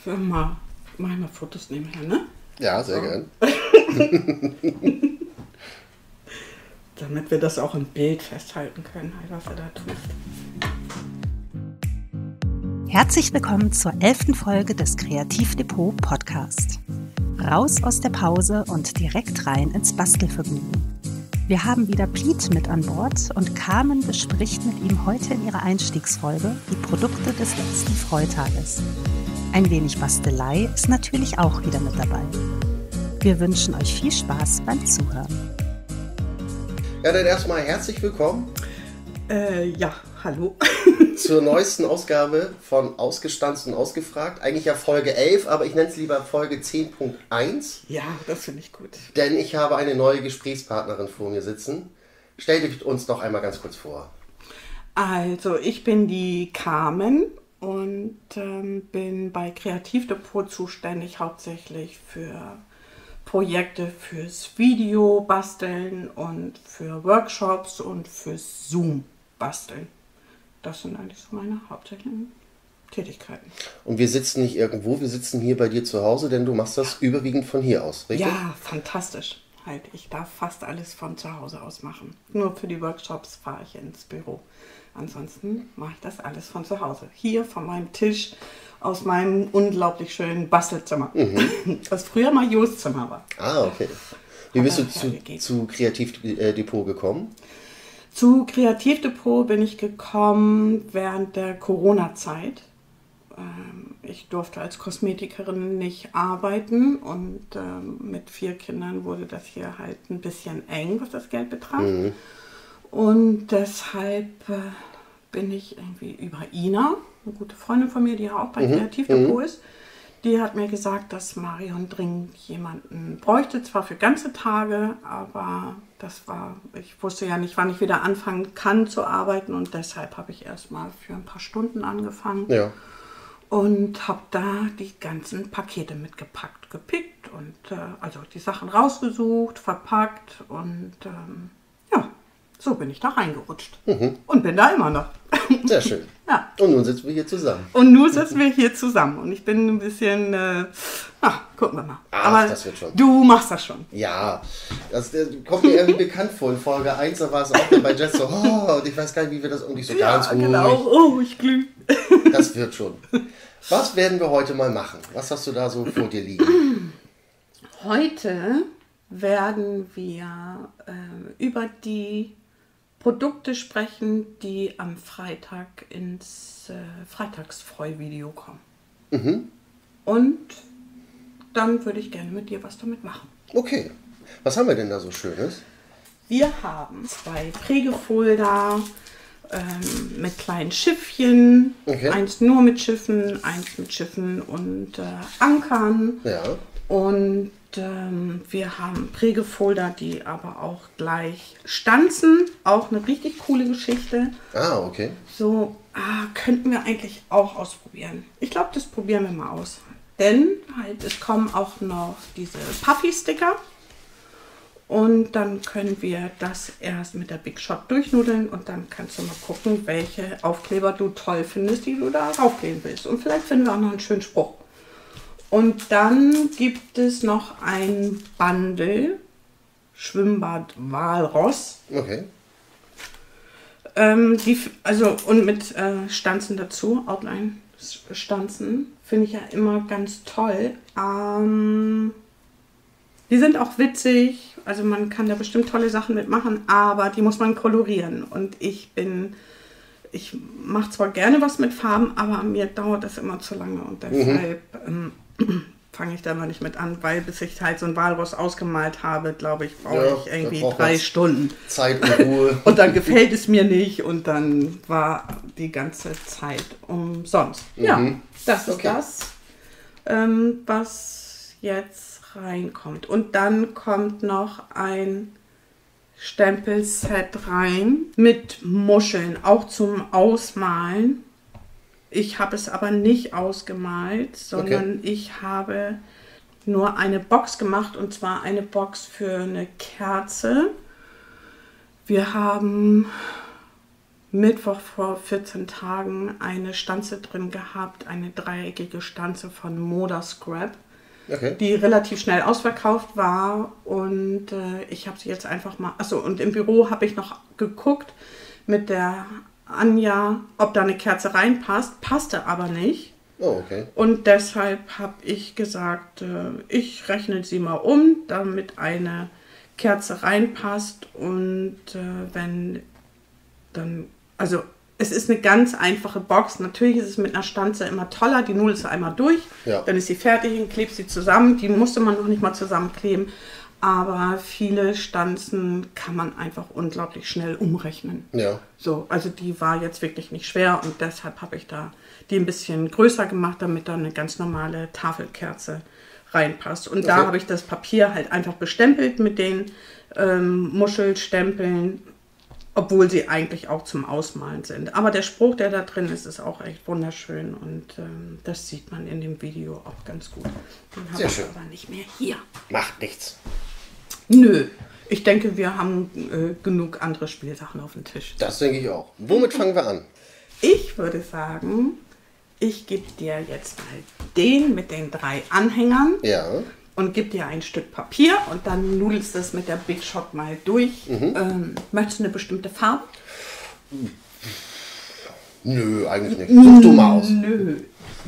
Ich will mal, mach ich mal Fotos nebenher, ne? Ja, sehr So. gern. Damit wir das auch im Bild festhalten können, halt, was du da tust. Herzlich willkommen zur elften Folge des Kreativdepot Podcast. Raus aus der Pause und direkt rein ins Bastelvergnügen. Wir haben wieder Piet mit an Bord und Carmen bespricht mit ihm heute in ihrer Einstiegsfolge die Produkte des letzten Freitages. Ein wenig Bastelei ist natürlich auch wieder mit dabei. Wir wünschen euch viel Spaß beim Zuhören. Ja, dann erstmal herzlich willkommen Äh, ja, hallo. zur neuesten Ausgabe von Ausgestanzt und Ausgefragt. Eigentlich ja Folge 11, aber ich nenne es lieber Folge 10.1, ja, das finde ich gut. denn ich habe eine neue Gesprächspartnerin vor mir sitzen. Stell dich uns doch einmal ganz kurz vor. Also, ich bin die Carmen und ähm, bin bei Kreativdepot zuständig hauptsächlich für Projekte fürs Video basteln und für Workshops und fürs Zoom basteln. Das sind eigentlich so meine hauptsächlichen Tätigkeiten. Und wir sitzen nicht irgendwo, wir sitzen hier bei dir zu Hause, denn du machst das überwiegend von hier aus, richtig? Ja, fantastisch. Halt, ich darf fast alles von zu Hause aus machen. Nur für die Workshops fahre ich ins Büro. Ansonsten mache ich das alles von zu Hause. Hier von meinem Tisch aus meinem unglaublich schönen Bastelzimmer. Was früher mal Jos Zimmer war. Ah, okay. Wie bist du zu, zu Kreativdepot gekommen? Zu Kreativdepot bin ich gekommen während der Corona-Zeit. Ähm, Ich durfte als Kosmetikerin nicht arbeiten und ähm, mit vier Kindern wurde das hier halt ein bisschen eng, was das Geld betraf. Und deshalb äh, bin ich irgendwie über Ina, eine gute Freundin von mir, die ja auch bei Kreativdepot ist, die hat mir gesagt, dass Marion dringend jemanden bräuchte, zwar für ganze Tage, aber das war, ich wusste ja nicht, wann ich wieder anfangen kann zu arbeiten und deshalb habe ich erstmal für ein paar Stunden angefangen Ja. und habe da die ganzen Pakete mitgepackt, gepickt und äh, also die Sachen rausgesucht, verpackt und ähm, so bin ich da reingerutscht und bin da immer noch. Sehr schön. ja. Und nun sitzen wir hier zusammen. Und nun sitzen wir hier zusammen und ich bin ein bisschen, äh, ah, gucken wir mal. Ach, das wird schon. du machst das schon. Ja, das äh, kommt mir irgendwie bekannt vor. In Folge 1, da war es auch bei Jess so, oh, und ich weiß gar nicht, wie wir das irgendwie so ganz ruhig. genau. Oh, ich glühe. Das wird schon. Was werden wir heute mal machen? Was hast du da so vor dir liegen? Heute werden wir äh, über die Produkte sprechen, die am Freitag ins äh, Freitagsfreu-Video kommen. Und dann würde ich gerne mit dir was damit machen. Okay. Was haben wir denn da so Schönes? Wir haben zwei Prägefolder ähm, mit kleinen Schiffchen. Okay. Eins nur mit Schiffen, eins mit Schiffen und äh, Ankern. Ja. Und ähm, wir haben Prägefolder, die aber auch gleich stanzen. Auch eine richtig coole Geschichte. Ah, okay. So, ah, könnten wir eigentlich auch ausprobieren. Ich glaube, das probieren wir mal aus. Denn halt, es kommen auch noch diese Puffy-Sticker. Und dann können wir das erst mit der Big Shot durchnudeln und dann kannst du mal gucken, welche Aufkleber du toll findest, die du da raufkleben willst. Und vielleicht finden wir auch noch einen schönen Spruch. Und dann gibt es noch ein Bundle Schwimmbad Walross. Okay. Ähm, die, also und mit äh, Stanzen dazu, Outline-Stanzen, finde ich ja immer ganz toll. Ähm, die sind auch witzig, also man kann da bestimmt tolle Sachen mitmachen, aber die muss man kolorieren. Und ich bin, ich mache zwar gerne was mit Farben, aber mir dauert das immer zu lange und deshalb ähm, fange ich da mal nicht mit an, weil bis ich halt so ein Walross ausgemalt habe, glaube ich, brauche Ja, ich irgendwie drei Stunden. Zeit und Ruhe. Und dann gefällt es mir nicht und dann war die ganze Zeit umsonst. Ja, das ist Mhm. Okay. das, ähm, was jetzt reinkommt. Und dann kommt noch ein Stempelset rein mit Muscheln, auch zum Ausmalen. Ich habe es aber nicht ausgemalt, sondern ich habe nur eine Box gemacht und zwar eine Box für eine Kerze. Wir haben Mittwoch vor 14 Tagen eine Stanze drin gehabt, eine dreieckige Stanze von Moda Scrap, Okay. die relativ schnell ausverkauft war. Und äh, ich habe sie jetzt einfach mal. Achso, und im Büro habe ich noch geguckt mit der Anja, ob da eine Kerze reinpasst. Passte aber nicht. Oh, okay. Und deshalb habe ich gesagt, äh, ich rechne sie mal um, damit eine Kerze reinpasst. Und äh, wenn dann, also es ist eine ganz einfache Box. Natürlich ist es mit einer Stanze immer toller. Die nudelst du einmal durch, Ja. dann ist sie fertig und klebst sie zusammen. Die musste man noch nicht mal zusammenkleben. Aber viele Stanzen kann man einfach unglaublich schnell umrechnen. Ja. So, also die war jetzt wirklich nicht schwer und deshalb habe ich da die ein bisschen größer gemacht, damit da eine ganz normale Tafelkerze reinpasst. Und da Okay. habe ich das Papier halt einfach bestempelt mit den ähm, Muschelstempeln, obwohl sie eigentlich auch zum Ausmalen sind. Aber der Spruch, der da drin ist, ist auch echt wunderschön und ähm, das sieht man in dem Video auch ganz gut. Den habe ich schön. aber nicht mehr hier. Macht nichts. Nö, ich denke, wir haben äh, genug andere Spielsachen auf dem Tisch. Das denke ich auch. Womit fangen wir an? Ich würde sagen, ich gebe dir jetzt mal den mit den drei Anhängern Ja. Und gebe dir ein Stück Papier und dann nudelst du es mit der Big Shot mal durch. Ähm, möchtest du eine bestimmte Farbe? Nö, eigentlich nicht. Such du mal aus. Nö.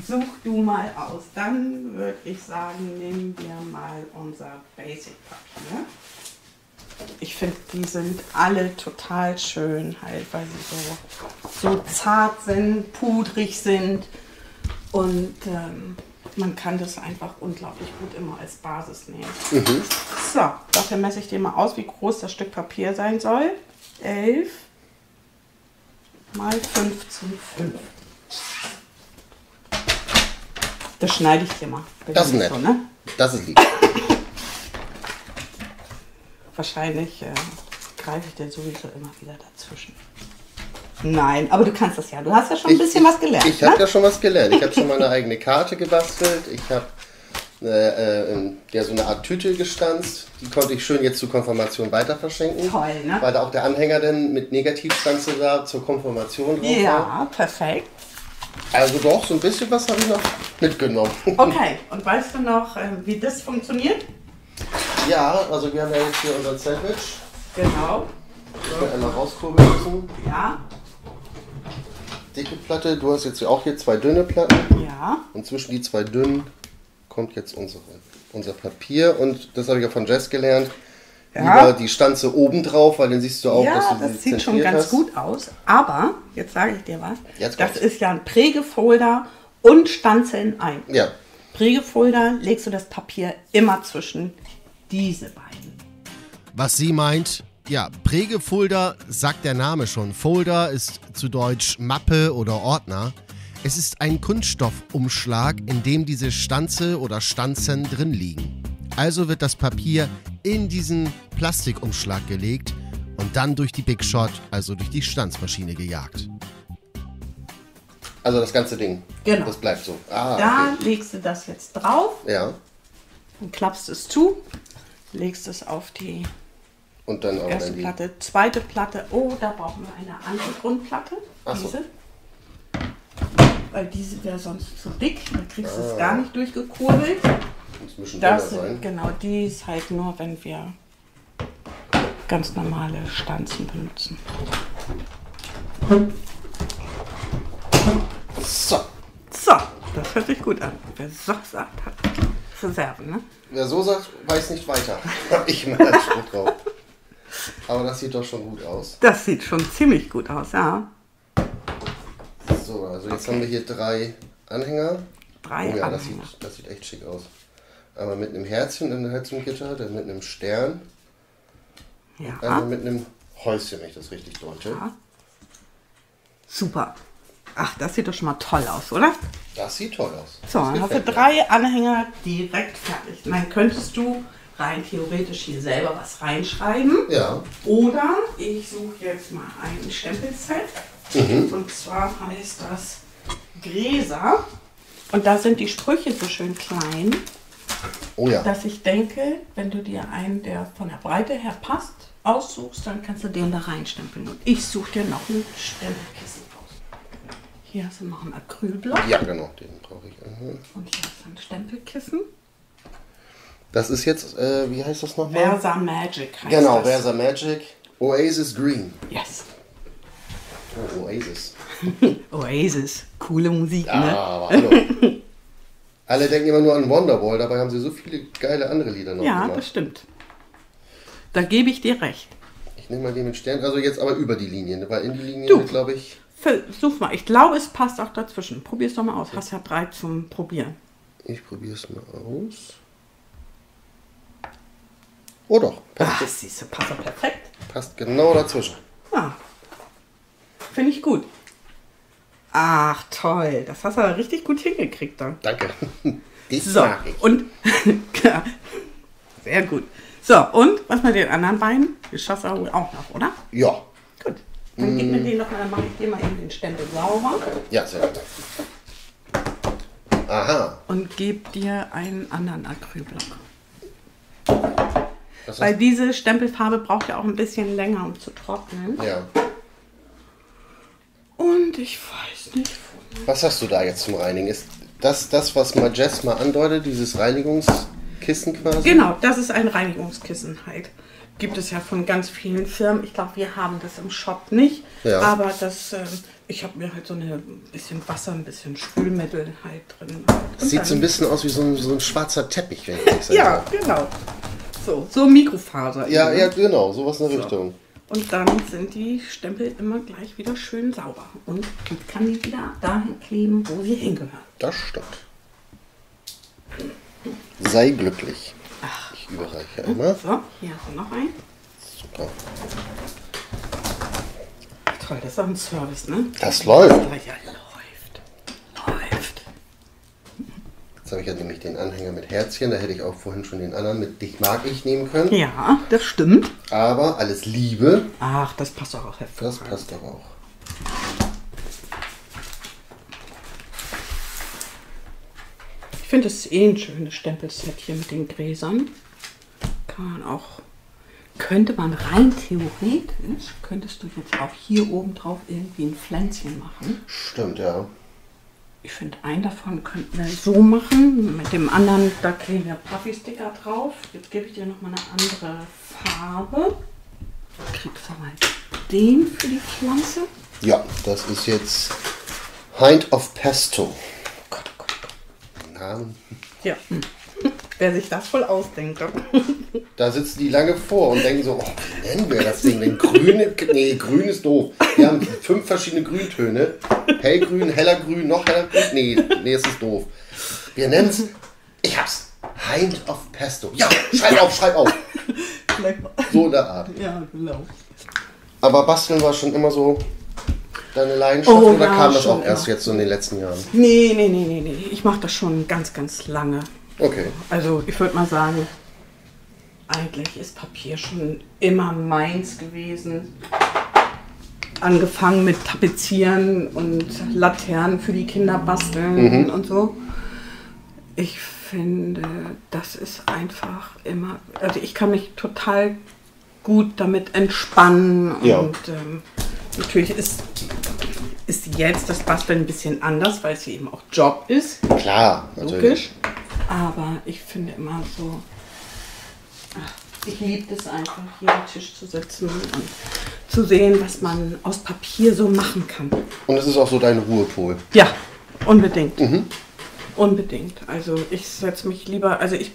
Such du mal aus. Dann würde ich sagen, nehmen wir mal unser Basic-Papier. Ich finde, die sind alle total schön, halt, weil sie so, so zart sind, pudrig sind. Und ähm, man kann das einfach unglaublich gut immer als Basis nehmen. So, dafür messe ich dir mal aus, wie groß das Stück Papier sein soll. 11 mal 15,5. Das schneide ich dir mal. Das ist nett. So, ne? Das ist lieb. Wahrscheinlich äh, greife ich dir sowieso immer wieder dazwischen. Nein, aber du kannst das ja. Du hast ja schon ein bisschen was gelernt. Ich habe ne? ja schon was gelernt. Ich habe schon mal eine eigene Karte gebastelt. Ich habe äh, äh, ja, so eine Art Tüte gestanzt. Die konnte ich schön jetzt zur Konfirmation weiter verschenken. Toll, ne? Weil da auch der Anhänger dann mit Negativstanze da zur Konfirmation drauf war. Ja, perfekt. Also doch, so ein bisschen was habe ich noch mitgenommen. Okay, und weißt du noch, äh, wie das funktioniert? ja, also wir haben ja jetzt hier unser Sandwich. Genau. Das wir einmal rauskurbeln müssen. Ja, Dicke Platte. Du hast jetzt hier auch hier zwei dünne Platten. ja. Und zwischen die zwei dünnen kommt jetzt unsere, unser Papier. Und das habe ich ja von Jess gelernt. Ja. Lieber die Stanze oben drauf, weil dann siehst du auch, dass Ja, du sie das sieht schon ganz hast. gut aus. Aber, jetzt sage ich dir was, Jetzt das ist ja ein Prägefolder und Stanze in ein. Ja, Prägefolder legst du das Papier immer zwischen diese beiden. Was sie meint, ja, Prägefolder sagt der Name schon. Folder ist zu Deutsch Mappe oder Ordner. Es ist ein Kunststoffumschlag, in dem diese Stanze oder Stanzen drin liegen. Also wird das Papier in diesen Plastikumschlag gelegt und dann durch die Big Shot, also durch die Stanzmaschine gejagt. also das ganze Ding. Genau. Das bleibt so. Ah, Da okay. legst du das jetzt drauf, Ja. dann klappst es zu, legst es auf die Und dann auch erste dann. Platte, zweite Platte. Oh, da brauchen wir eine andere Grundplatte. Ach so. Diese. Weil diese wäre sonst zu dick, da kriegst du Ah. es gar nicht durchgekurbelt. Muss Das sind, genau, die ist halt nur, wenn wir ganz normale Stanzen benutzen. So. So, das hört sich gut an. Wer so sagt, hat Reserven, ne? Wer so sagt, weiß nicht weiter. Ich mal einen Spruch drauf. Aber das sieht doch schon gut aus. Das sieht schon ziemlich gut aus, ja. So, also jetzt haben wir hier drei Anhänger. Drei Oh ja, das Anhänger. sieht, das sieht echt schick aus. Einmal mit einem Herzchen in der Herzchengitter, dann mit einem Stern, einmal Ja, mit einem Häuschen, wenn ich das richtig deute. Ja. super. Ach, das sieht doch schon mal toll aus, oder? Das sieht toll aus. So, Das dann hast du drei Anhänger direkt fertig. Dann könntest du rein theoretisch hier selber was reinschreiben. Ja, Oder ich suche jetzt mal ein Stempelset. Mhm. Und zwar heißt das Gräser. Und da sind die Sprüche so schön klein, oh ja. dass ich denke, wenn du dir einen, der von der Breite her passt, aussuchst, dann kannst du den da reinstempeln. Und ich suche dir noch ein Stempelkissen aus. Hier hast du noch einen Acrylblock Ja, genau, den brauche ich. Mhm. und hier hast du ein Stempelkissen. Das ist jetzt, äh, wie heißt das nochmal? Versa Magic heißt Genau, das. Versa Magic. Oasis Green. Yes. Oh, Oasis. Oasis. Coole Musik, Ja, ne? aber hallo. Alle denken immer nur an Wonderwall, dabei haben sie so viele geile andere Lieder noch Ja, gemacht. das stimmt. Da gebe ich dir recht. Ich nehme mal den mit Stern, also jetzt aber über die Linie, weil in die Linie, Du. glaube ich, Versuch mal. Ich glaube, es passt auch dazwischen. Probier's doch mal aus. Hast ja drei zum Probieren. ich probiere es mal aus. Oh doch, passt, Ach, siehst du, passt doch perfekt. passt genau dazwischen. Ah, finde ich gut. Ach, toll. Das hast du aber richtig gut hingekriegt dann. Danke. Ich So, mag ich. und. Sehr gut. So, und was mit den anderen beiden? Geschoss auch noch, oder? Ja, Gut. Dann gib mir den noch mal, dann mache ich dir mal eben den Stempel sauber ja, sehr gut. Aha. und gebe dir einen anderen Acrylblock. Das Weil diese Stempelfarbe braucht ja auch ein bisschen länger, um zu trocknen. ja. Und ich weiß nicht. Was hast du da jetzt zum Reinigen? Ist das das, was Majest mal andeutet, dieses Reinigungskissen quasi? Genau, das ist ein Reinigungskissen halt. Gibt es ja von ganz vielen Firmen. Ich glaube, wir haben das im Shop nicht. Ja. Aber das, ähm, ich habe mir halt so ein bisschen Wasser, ein bisschen Spülmittel halt drin. Und Sieht so ein bisschen aus wie so ein, so ein schwarzer Teppich, wenn ich ehrlich sagen Ja, genau. So, so Mikrofaser. Ja, eben. ja, genau, sowas in der Richtung. Und dann sind die Stempel immer gleich wieder schön sauber. Und man kann die wieder dahin kleben, wo sie hingehören. Das stimmt. Sei glücklich. Ich überreiche einmal. So, hier hast du noch einen. Super. Toll, das ist auch ein Service, ne? Das läuft. Ja, läuft. Läuft. Jetzt habe ich ja nämlich den Anhänger mit Herzchen. Da hätte ich auch vorhin schon den anderen mit Dich mag ich nehmen können. Ja, das stimmt. Aber alles Liebe, Ach, das passt doch auch das hervorragend. passt doch auch. Ich finde es ist eh ein schönes Stempelset hier mit den Gräsern. Kann man auch, könnte man rein theoretisch, könntest du jetzt auch hier oben drauf irgendwie ein Pflänzchen machen. Stimmt, ja. Ich finde, einen davon könnten wir so machen. Mit dem anderen, da kleben wir Puffy-Sticker drauf. Jetzt gebe ich dir nochmal eine andere Farbe. Kriegst du mal den für die Pflanze. Ja, das ist jetzt Hind of Pesto. Gott, oh Gott, Gott. Namen. Ja. Wer sich das wohl ausdenkt. Da sitzen die lange vor und denken so, oh, wie nennen wir das Ding denn? Grüne, nee, grün ist doof. Wir haben fünf verschiedene Grüntöne. Hellgrün, heller Grün, noch heller Grün. Nee, nee, es ist doof. Wir nennen es, ich hab's, Hind of Pesto. Ja, schreib auf, schreib auf. So in der Art. Ja, genau. Aber basteln war schon immer so deine Leidenschaft Oh, oder ja, kam das auch erst immer. jetzt so in den letzten Jahren? Nee, nee, nee, nee, nee. Ich mache das schon ganz, ganz lange. Okay. Also ich würde mal sagen, eigentlich ist Papier schon immer meins gewesen. Angefangen mit Tapezieren und Laternen für die Kinder basteln und so. Ich finde, das ist einfach immer, also ich kann mich total gut damit entspannen Ja. und ähm, natürlich ist, ist jetzt das Basteln ein bisschen anders, weil es eben auch Job ist. Klar, natürlich. Logisch. Aber ich finde immer so, ach, ich liebe es einfach, hier am Tisch zu sitzen und zu sehen, was man aus Papier so machen kann. Und es ist auch so dein Ruhepol. Ja, unbedingt. Unbedingt. Also ich setze mich lieber, also ich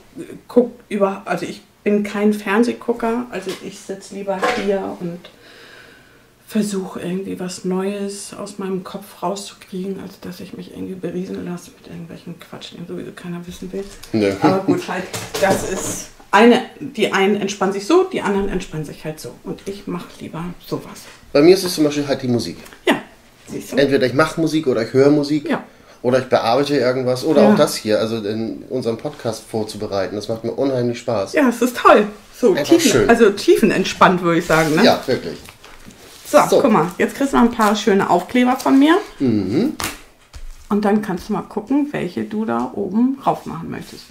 guck über, also ich bin kein Fernsehgucker, also ich sitze lieber hier und versuche irgendwie was Neues aus meinem Kopf rauszukriegen, als dass ich mich irgendwie beriesen lasse mit irgendwelchen Quatsch, den sowieso keiner wissen will. Nö. Aber gut, halt, das ist eine, die einen entspannen sich so, die anderen entspannen sich halt so. Und ich mache lieber sowas. Bei mir ist es zum Beispiel halt die Musik. Ja, siehst du? Entweder ich mache Musik oder ich höre Musik. Ja. Oder ich bearbeite irgendwas. Oder Ja. auch das hier, also in unserem Podcast vorzubereiten. Das macht mir unheimlich Spaß. Ja, es ist toll. So, tiefen, also tiefenentspannt, würde ich sagen. Ne? Ja, wirklich. So, So. guck mal, jetzt kriegst du noch ein paar schöne Aufkleber von mir. Mhm. Und dann kannst du mal gucken, welche du da oben drauf machen möchtest.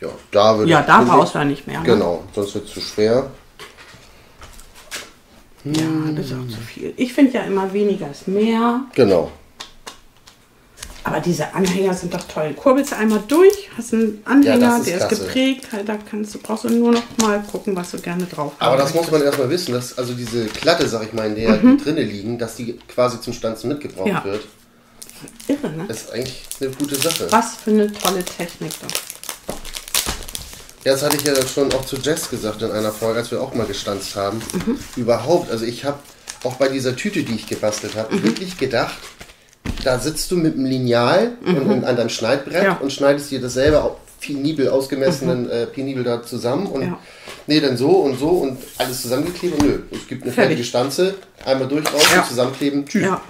Ja, da würde Ja, da brauchst du ja nicht mehr. Ne? Genau, sonst wird es zu schwer. Ja, das ist auch zu viel. Ich finde ja immer weniger ist mehr. Genau. Aber diese Anhänger sind doch toll. Kurbelst du einmal durch, hast einen Anhänger, Ja, das ist der ist klasse. geprägt. Halt, da kannst du, brauchst du nur noch mal gucken, was du gerne drauf Aber haben das muss man erstmal wissen, dass also diese Klatte, sag ich mal, in der die drinnen liegen, dass die quasi zum Stanzen mitgebraucht Mhm. Ja. wird, Irre, ne? ist eigentlich eine gute Sache. Was für eine tolle Technik doch. Ja, das hatte ich ja schon auch zu Jess gesagt in einer Folge, als wir auch mal gestanzt haben. Mhm. Überhaupt, also ich habe auch bei dieser Tüte, die ich gebastelt habe, Mhm. wirklich gedacht, da sitzt du mit einem Lineal und, und an deinem Schneidbrett Mhm. Ja. Mhm. und schneidest dir dasselbe penibel ausgemessenen äh, penibel da zusammen und Ja. nee, dann so und so und alles zusammengeklebt und nö, es gibt eine Fertig. fertige Stanze, einmal durch raus Ja. und zusammenkleben, tschüss. Ja.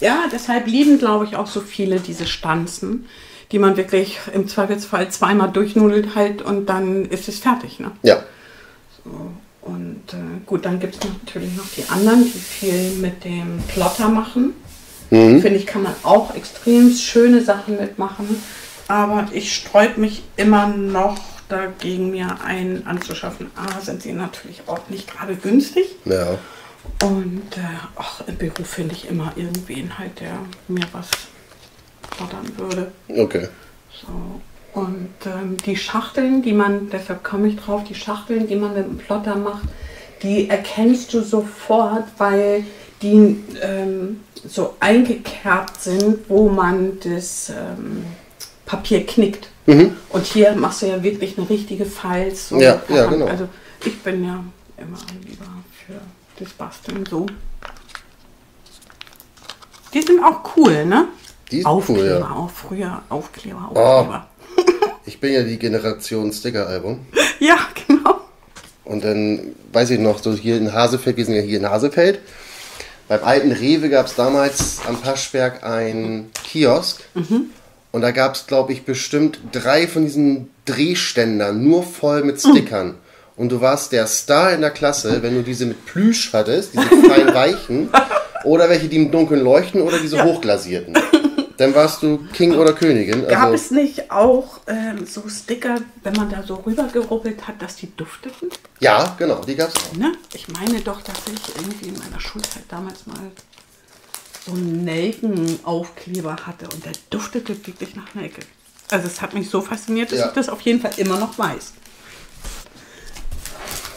ja, deshalb lieben, glaube ich, auch so viele diese Stanzen, die man wirklich im Zweifelsfall zweimal durchnudelt halt und dann ist es fertig. Ne? Ja. Und äh, gut, dann gibt es natürlich noch die anderen, die viel mit dem Plotter machen. Finde ich, kann man auch extrem schöne Sachen mitmachen. Aber ich sträub mich immer noch dagegen, mir einen anzuschaffen. A, sind sie natürlich auch nicht gerade günstig. Ja. Und äh, ach, im Büro finde ich immer irgendwen halt, der mir was plottern würde. Okay. So. Und ähm, die Schachteln, die man, deshalb komme ich drauf, die Schachteln, die man mit dem Plotter macht, die erkennst du sofort, weil die ähm, so eingekerbt sind, wo man das ähm, Papier knickt. Und hier machst du ja wirklich eine richtige Falz. so Ja, ja, genau. Also ich bin ja immer lieber für das Basteln so. Die sind auch cool, ne? Die ist Aufkleber, cool, ja. auch früher Aufkleber, Oh. Aufkleber. Ich bin ja die Generation Sticker-Album. Ja, genau. Und dann weiß ich noch, so hier in Hasefeld, wir sind ja hier in Hasefeld. Beim alten Rewe gab es damals am Paschberg einen Kiosk. Und da gab es, glaube ich, bestimmt drei von diesen Drehständern, nur voll mit Stickern. Und du warst der Star in der Klasse, wenn du diese mit Plüsch hattest, diese fein weichen, oder welche, die im Dunkeln leuchten, oder diese hochglasierten. Dann warst du King oder Königin. Gab Also, es nicht auch ähm, so Sticker, wenn man da so rübergerubbelt hat, dass die dufteten? ja, genau, die gab es auch. Ne? Ich meine doch, dass ich irgendwie in meiner Schulzeit damals mal so einen Nelkenaufkleber hatte und der duftete wirklich nach Nelke. Also es hat mich so fasziniert, dass Ja. ich das auf jeden Fall immer noch weiß.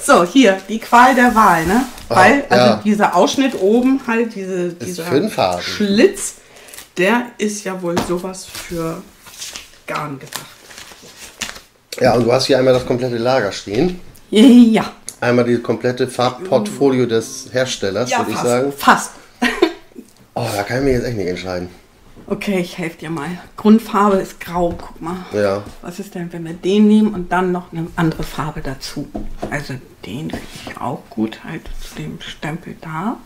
So, hier, die Qual der Wahl, ne? Weil, also ja. dieser Ausschnitt oben halt, diese, dieser. Schlitz, der ist ja wohl sowas für Garn gedacht. Ja, und du hast hier einmal das komplette Lager stehen. Ja, Einmal die komplette Farbportfolio des Herstellers, ja würde ich sagen. fast. Oh, da kann ich mir jetzt echt nicht entscheiden. Okay, ich helfe dir mal. Grundfarbe ist grau, guck mal. Ja. Was ist denn, wenn wir den nehmen und dann noch eine andere Farbe dazu? Also den finde ich auch gut, halt zu dem Stempel da.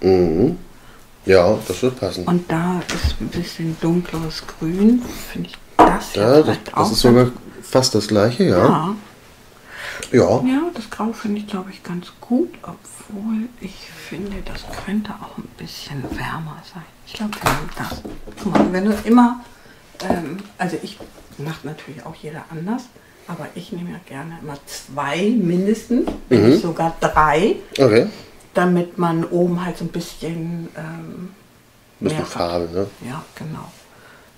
Ja, das wird passen. Und da ist ein bisschen dunkleres Grün. Finde ich das ja, Ja, das, das auch ist sogar fast das gleiche, ja. Ja, Ja. ja, das Grau finde ich, glaube ich, ganz gut, obwohl ich finde, das könnte auch ein bisschen wärmer sein. Ich glaube, wir nehmen das. Guck mal, wenn du immer, ähm, also ich macht natürlich auch jeder anders, aber ich nehme ja gerne immer zwei mindestens, Mhm. sogar drei, Okay. Damit man oben halt so ein bisschen ähm, Bisschen mehr hat. Farbe, ne? Ja, genau.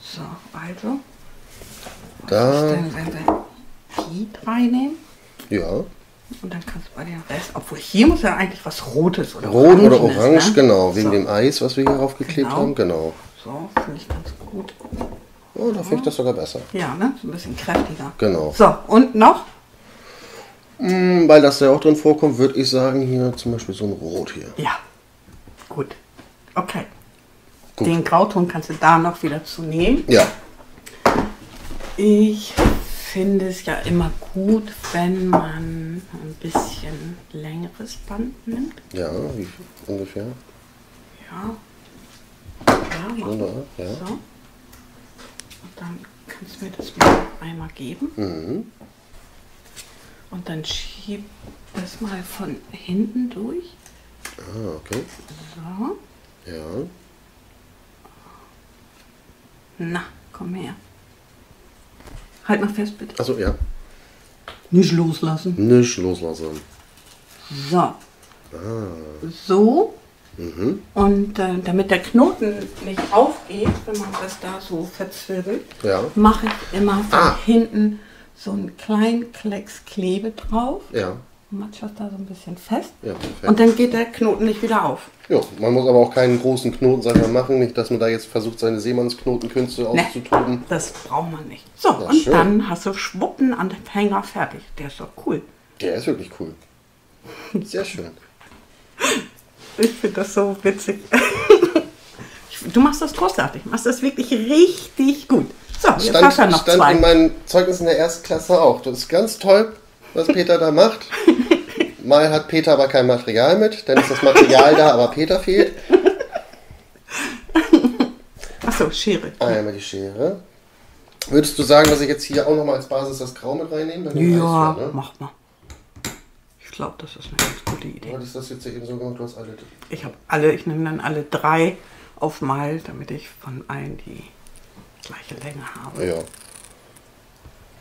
So, also. Da- denn, wenn wir die drei nehmen? Ja. Und dann kannst du bei den Rest, obwohl hier muss ja eigentlich was Rotes oder Rot oder Orangenes, orange, ne? genau. Wegen so, dem Eis, was wir hier draufgeklebt Genau. haben, genau. So, finde ich ganz gut. Oh, da finde ich das sogar besser. Ja, ne? So ein bisschen kräftiger. Genau. So, und noch? Hm, Weil das ja auch drin vorkommt, würde ich sagen, hier zum Beispiel so ein Rot hier. Ja. Gut. Okay. Gut. Den Grauton kannst du da noch wieder zu nehmen. Ja. Ich finde es ja immer gut, wenn man ein bisschen längeres Band nimmt. Ja, wie ungefähr? Ja. Ja, da, ja. So. Und dann kannst du mir das mal einmal geben. Mhm. Und dann schieb das mal von hinten durch. Ah, okay. So. Ja. Na, komm her. Halt mal fest, bitte. Achso, ja. Nicht loslassen. Nicht loslassen. So. So. Und äh, damit der Knoten nicht aufgeht, wenn man das da so verzwirbelt, Ja. mache ich immer von Ah. hinten so einen kleinen Klecks Klebe drauf. Ja. Matsch das da so ein bisschen fest. Ja, perfekt. Und dann geht der Knoten nicht wieder auf. Ja, man muss aber auch keinen großen Knoten, mal, machen. Nicht, dass man da jetzt versucht, seine Seemannsknotenkünste Ne, auszutoben. das braucht man nicht. So, Ja, und schön. dann hast du schwuppen an den Hänger fertig. Der ist doch cool. Der ist wirklich cool. Sehr schön. Ich finde das so witzig. du machst das großartig. Machst das wirklich richtig gut. So, jetzt Stand, hast du ja noch stand zwei. in meinen Zeugnissen der Erstklasse auch. Das ist ganz toll, was Peter da macht. Mal hat Peter aber kein Material mit, dann ist das Material da, aber Peter fehlt. Achso, Schere. Einmal die Schere. Würdest du sagen, dass ich jetzt hier auch nochmal als Basis das Grau mit reinnehme? Ja, Eisfall, ne? mach mal. Ich glaube, das ist eine ganz gute Idee. Du hattest das jetzt eben so gemacht, du hast alle. Ich habe alle, ich nehme dann alle drei auf Mal, damit ich von allen die gleiche Länge habe. Ja.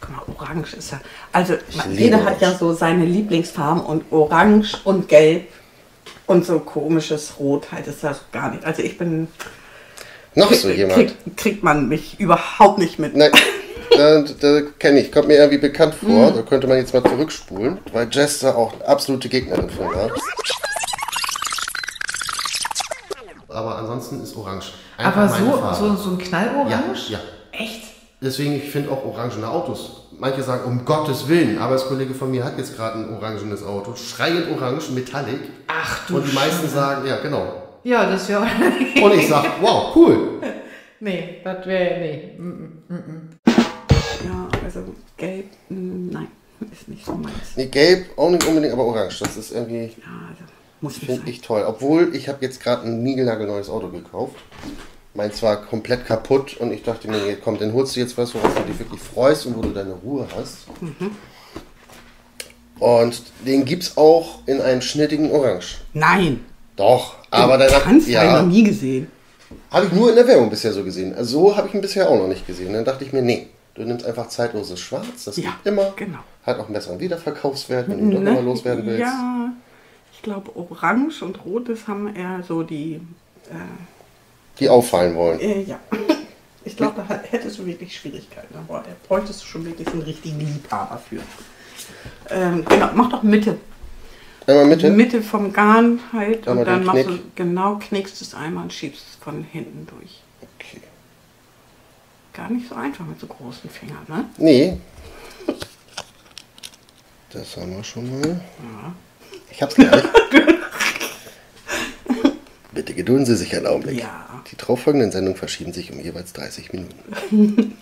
Guck mal, orange ist ja. Also, jeder hat ja so seine Lieblingsfarben und orange und gelb und so komisches Rot halt ist das gar nicht. Also, ich bin. Noch so jemand. Kriegt, kriegt man mich überhaupt nicht mit. Nein, da, da kenne ich. Kommt mir irgendwie bekannt vor. Mhm. Da könnte man jetzt mal zurückspulen, weil Jess da auch absolute Gegnerin von war. Aber ansonsten ist Orange. Einfach Aber meine so, Farbe. so, so ein Knallorange? Ja, ja. Echt? Deswegen, ich finde auch orangene Autos. Manche sagen, um Gottes Willen, ein Arbeitskollege von mir hat jetzt gerade ein orangenes Auto. Schreiend orange, metallic. Ach du Und die meisten sagen, ja, genau. Ja, das wäre. Und ich sag, wow, cool. nee, das wäre. Nee. Mm, Ja, also gelb, mh, nein, ist nicht so meins. Nee, gelb auch nicht unbedingt, aber orange. Das ist irgendwie, Ja, also finde ich toll. Obwohl, ich habe jetzt gerade ein niegelnagelneues Auto gekauft. Meins war komplett kaputt und ich dachte mir, komm, dann holst du jetzt was, worauf du dich wirklich freust und wo du deine Ruhe hast. Und den gibt's auch in einem schnittigen Orange. Nein, Doch, aber habe ich ja, noch nie gesehen. habe ich nur in der Werbung bisher so gesehen. Also so habe ich ihn bisher auch noch nicht gesehen. Dann dachte ich mir, nee, du nimmst einfach zeitloses Schwarz, das Ja, geht immer. genau. Hat auch einen besseren Wiederverkaufswert, wenn du doch Ne? nochmal loswerden willst. Ja, ich glaube, Orange und Rot, das haben eher so die. Die auffallen wollen. Äh, ja. Ich glaube, da hättest du wirklich Schwierigkeiten. Aber da bräuchtest du schon wirklich einen richtigen Liebhaber für. Ähm, genau, mach doch Mitte. Einmal Mitte. Mitte vom Garn halt. Einmal und dann machst du genau, knickst es einmal und schiebst es von hinten durch. Okay. Gar nicht so einfach mit so großen Fingern, ne? Nee. Das haben wir schon mal. Ich hab's gleich. Bitte gedulden Sie sich einen Augenblick. Ja. Die darauffolgenden Sendungen verschieben sich um jeweils 30 Minuten.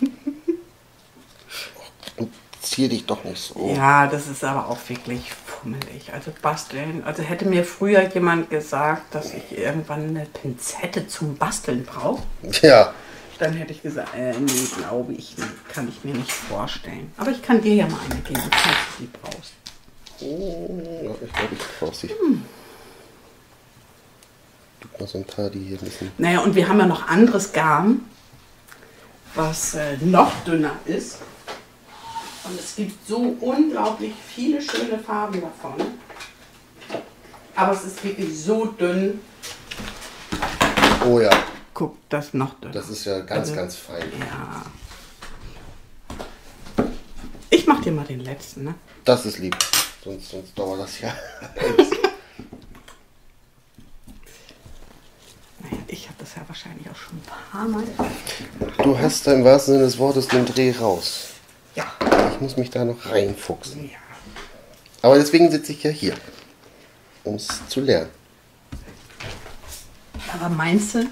Och, zieh dich doch nicht so. Ja, das ist aber auch wirklich fummelig. Also basteln. Also hätte mir früher jemand gesagt, dass ich irgendwann eine Pinzette zum Basteln brauche, Ja. dann hätte ich gesagt, äh, nee, glaube ich. Kann ich mir nicht vorstellen. Aber ich kann dir ja mal eine geben, falls du die brauchst. Ja, ich glaube, ich brauche sie. Gibt noch so ein paar, die hier ein bisschen. Naja, und wir haben ja noch anderes Garn, was äh, noch dünner ist. Und es gibt so unglaublich viele schöne Farben davon. Aber es ist wirklich so dünn. Oh ja, Guck, das ist noch dünner. das ist ja ganz, Also, ganz fein. Ja. Ich mach dir mal den letzten, ne? Das ist lieb. Sonst, sonst dauert das ja. Naja, ich habe das ja wahrscheinlich auch schon ein paar Mal. Du hast da im wahrsten Sinne des Wortes den Dreh raus. Ja. Ich muss mich da noch reinfuchsen. Ja. Aber deswegen sitze ich ja hier, um es zu lernen. Aber meinst du,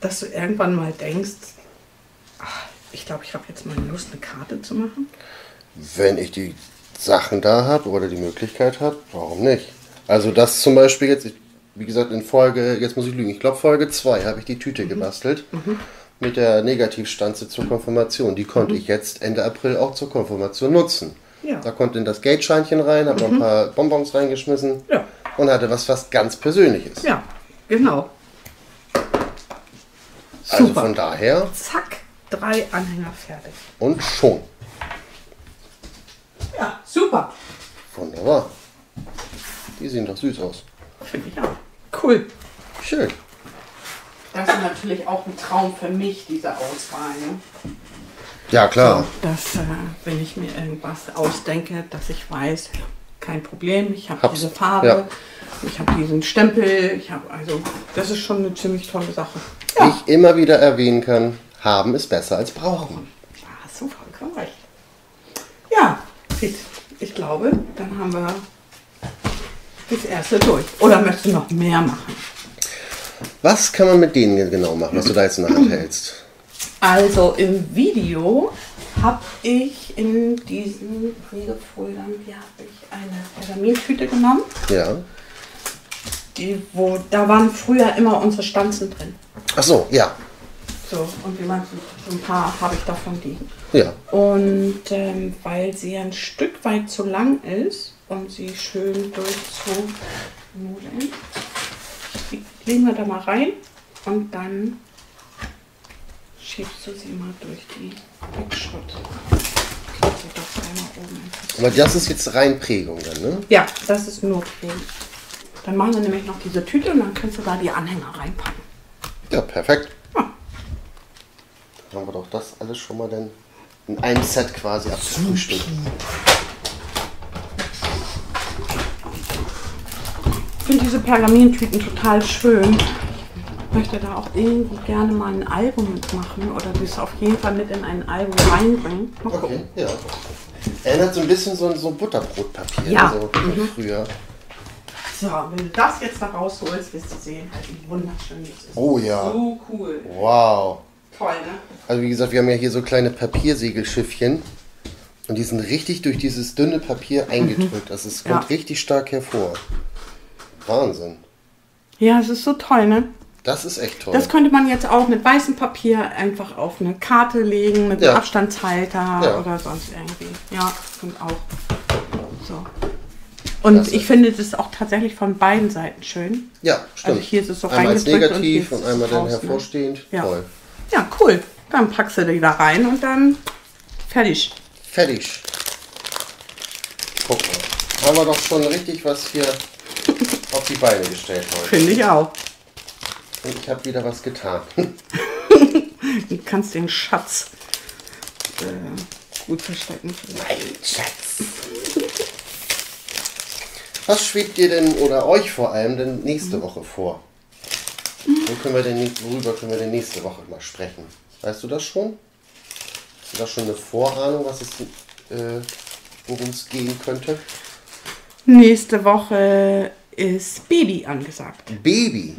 dass du irgendwann mal denkst, ach, ich glaube, ich habe jetzt mal Lust, eine Karte zu machen? Wenn ich die Sachen da habe oder die Möglichkeit habe, warum nicht? Also das zum Beispiel jetzt, ich, wie gesagt, in Folge, jetzt muss ich lügen, ich glaube Folge 2 habe ich die Tüte gebastelt mit der Negativstanze zur Konfirmation. Die konnte ich jetzt Ende April auch zur Konfirmation nutzen. Ja. Da konnte in das Geldscheinchen rein, habe noch ein paar Bonbons reingeschmissen Ja. und hatte was fast ganz Persönliches. Ja, genau. Also Super. von daher Zack, drei Anhänger fertig. und schon. Ja, super. Wunderbar. Die sehen doch süß aus. Finde ich auch. Cool. Schön. Das ist natürlich auch ein Traum für mich, diese Auswahl. Ne? Ja, klar. Dass, äh, wenn ich mir irgendwas ausdenke, dass ich weiß, kein Problem, ich habe diese Farbe, Ja. ich habe diesen Stempel, ich habe also, das ist schon eine ziemlich tolle Sache. Wie ich immer wieder erwähnen kann, haben ist besser als brauchen. Du vollkommen recht. Ja, Piet, ich glaube, dann haben wir das erste durch. Oder möchtest du noch mehr machen? Was kann man mit denen genau machen, was du da jetzt in der Hand hältst? Also im Video habe ich in diesen Pflegefoldern, hier habe ich eine Pergamintüte genommen. Ja. Die, wo, da waren früher immer unsere Stanzen drin. Ach so, ja. So, und wie man sieht, so ein paar habe ich davon liegen. Ja. Und ähm, weil sie ein Stück weit zu lang ist, um sie schön durchzunudeln, die legen wir da mal rein und dann schiebst du sie mal durch die einfach Aber das ist jetzt rein Prägung dann, ne? Ja, das ist nur Creme. Dann machen wir nämlich noch diese Tüte und dann kannst du da die Anhänger reinpacken. Ja, perfekt. Haben wir doch das alles schon mal dann in einem Set quasi abgefrühstückt. Ich finde diese Pergamintüten total schön. Ich möchte da auch irgendwie gerne mal ein Album mitmachen oder das auf jeden Fall mit in ein Album reinbringen. Mal gucken. Okay, ja. Erinnert so ein bisschen so, so Butterbrotpapier, Ja. so von früher. So, wenn du das jetzt da rausholst, wirst du sehen, halt, wie wunderschön das ist. Oh ja. So cool. Wow. Toll, ne? Also wie gesagt, wir haben ja hier so kleine Papiersegelschiffchen. Und die sind richtig durch dieses dünne Papier eingedrückt. Also es kommt Ja. richtig stark hervor. Wahnsinn. Ja, es ist so toll, ne? Das ist echt toll. Das könnte man jetzt auch mit weißem Papier einfach auf eine Karte legen, mit Ja. einem Abstandshalter Ja. oder sonst irgendwie. Ja, und auch. So. Und Klasse. ich finde das auch tatsächlich von beiden Seiten schön. ja, stimmt. Also hier ist es so einmal als und negativ hier und, ist es einmal dann ne? hervorstehend. Ja. Toll. Ja, cool. Dann packst du die da rein und dann fertig. Fertig. Guck mal. Haben wir doch schon richtig was hier auf die Beine gestellt heute. Finde ich auch. Und ich habe wieder was getan. Du kannst den Schatz äh, gut verstecken. Mein Schatz. Was schwebt dir denn oder euch vor allem denn nächste Woche vor? Wo können wir denn, worüber können wir denn nächste Woche mal sprechen? Weißt du das schon? Hast du da schon eine Vorahnung, was es, äh, worum es gehen könnte? Nächste Woche ist Baby angesagt. Baby.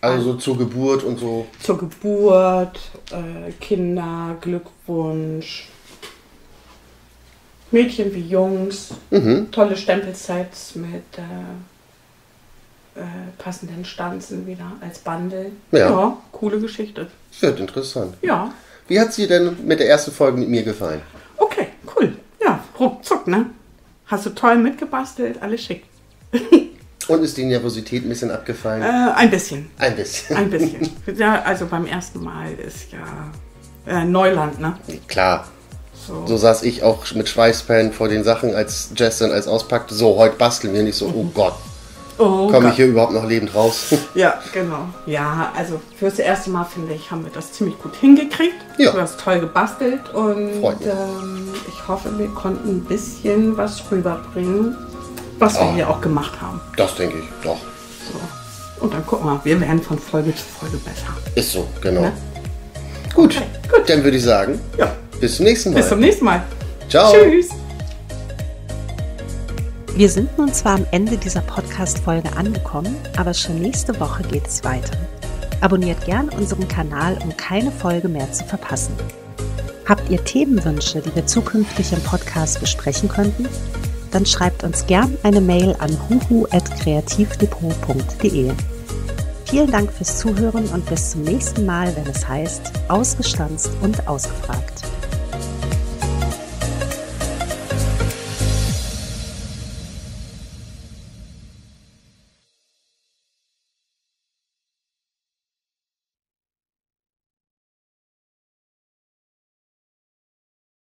Also so zur Geburt und so. zur Geburt, äh, Kinder, Glückwunsch, Mädchen wie Jungs, Mhm. tolle Stempelsets mit äh, äh, passenden Stanzen wieder als Bundle. Ja. coole Geschichte. Wird interessant. Ja, Wie hat sie denn mit der ersten Folge mit mir gefallen? okay, cool. Ja, ruckzuck, ne? Hast du toll mitgebastelt, alles schick. Und ist die Nervosität ein bisschen abgefallen? Äh, ein bisschen, Ein bisschen. ein bisschen. ja, also beim ersten Mal ist ja äh, Neuland, ne? Klar. So. So saß ich auch mit Schweißperlen vor den Sachen, als Jess dann als auspackte. So, heute basteln wir nicht so. Oh Gott, Oh komme ich hier überhaupt noch lebend raus? Ja, genau. Ja, also fürs erste Mal finde ich, haben wir das ziemlich gut hingekriegt. Ja. Du hast toll gebastelt und ähm, ich hoffe, wir konnten ein bisschen was rüberbringen, was wir Oh. hier auch gemacht haben. das denke ich, doch. So. Und dann gucken wir, wir werden von Folge zu Folge besser. Ist so, genau. Ne? Gut, Okay, gut. dann würde ich sagen, Ja, bis zum nächsten Mal. bis zum nächsten Mal. Ciao. Tschüss. Wir sind nun zwar am Ende dieser Podcast-Folge angekommen, aber schon nächste Woche geht es weiter. Abonniert gern unseren Kanal, um keine Folge mehr zu verpassen. Habt ihr Themenwünsche, die wir zukünftig im Podcast besprechen könnten? Dann schreibt uns gern eine Mail an huhu.kreativdepot.de. Vielen Dank fürs Zuhören und bis zum nächsten Mal, wenn es heißt Ausgestanzt und ausgefragt.